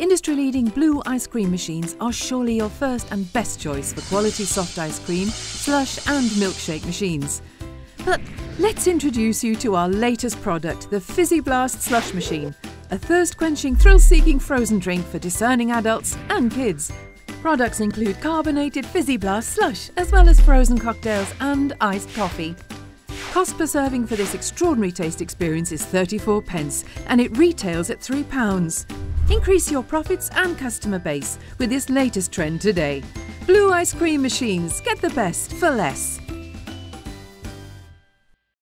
industry-leading blue ice cream machines are surely your first and best choice for quality soft ice cream, slush and milkshake machines. But let's introduce you to our latest product, the Fizzy Blast Slush Machine, a thirst-quenching, thrill-seeking frozen drink for discerning adults and kids. Products include carbonated Fizzy Blast slush, as well as frozen cocktails and iced coffee. Cost per serving for this extraordinary taste experience is 34 pence and it retails at £3. Increase your profits and customer base with this latest trend today. Blue ice cream machines, get the best for less.